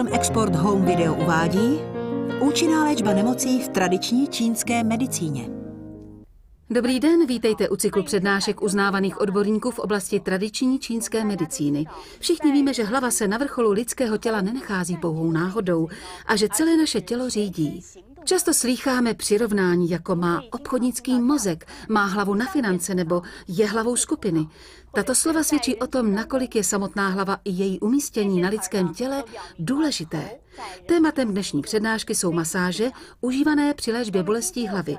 Film Export Home Video uvádí účinná léčba nemocí v tradiční čínské medicíně. Dobrý den, vítejte u cyklu přednášek uznávaných odborníků v oblasti tradiční čínské medicíny. Všichni víme, že hlava se na vrcholu lidského těla nenechází pouhou náhodou a že celé naše tělo řídí. Často slýcháme přirovnání, jako má obchodnický mozek, má hlavu na finance nebo je hlavou skupiny. Tato slova svědčí o tom, nakolik je samotná hlava i její umístění na lidském těle důležité. Tématem dnešní přednášky jsou masáže užívané při léčbě bolestí hlavy.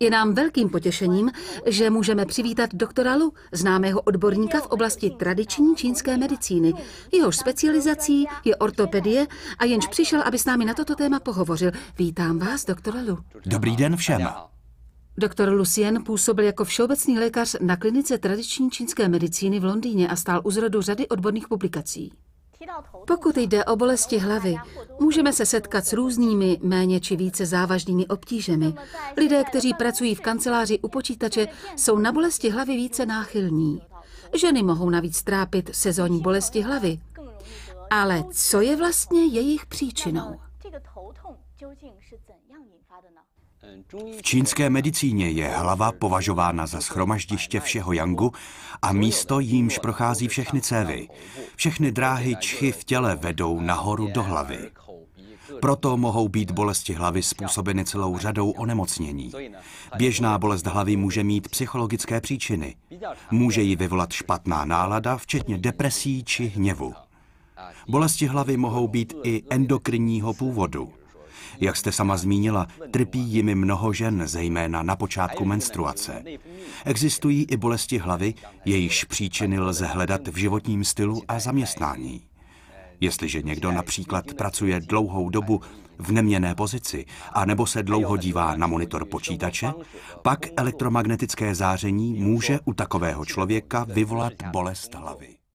Je nám velkým potěšením, že můžeme přivítat doktora Lu, známého odborníka v oblasti tradiční čínské medicíny. Jehož specializací je ortopedie a jenž přišel, aby s námi na toto téma pohovořil. Vítám vás, doktora Lu. Dobrý den všem. Doktor Lucien působil jako všeobecný lékař na klinice tradiční čínské medicíny v Londýně a stál u zrodu řady odborných publikací. Pokud jde o bolesti hlavy, můžeme se setkat s různými méně či více závažnými obtížemi. Lidé, kteří pracují v kanceláři u počítače, jsou na bolesti hlavy více náchylní. Ženy mohou navíc trápit sezónní bolesti hlavy. Ale co je vlastně jejich příčinou? V čínské medicíně je hlava považována za schromaždiště všeho yangu a místo jímž prochází všechny cévy. Všechny dráhy čchy v těle vedou nahoru do hlavy. Proto mohou být bolesti hlavy způsobeny celou řadou onemocnění. Běžná bolest hlavy může mít psychologické příčiny. Může ji vyvolat špatná nálada, včetně depresí či hněvu. Bolesti hlavy mohou být i endokrinního původu. Jak jste sama zmínila, trpí jimi mnoho žen, zejména na počátku menstruace. Existují i bolesti hlavy, jejichž příčiny lze hledat v životním stylu a zaměstnání. Jestliže někdo například pracuje dlouhou dobu v neměné pozici a nebo se dlouho dívá na monitor počítače, pak elektromagnetické záření může u takového člověka vyvolat bolest hlavy.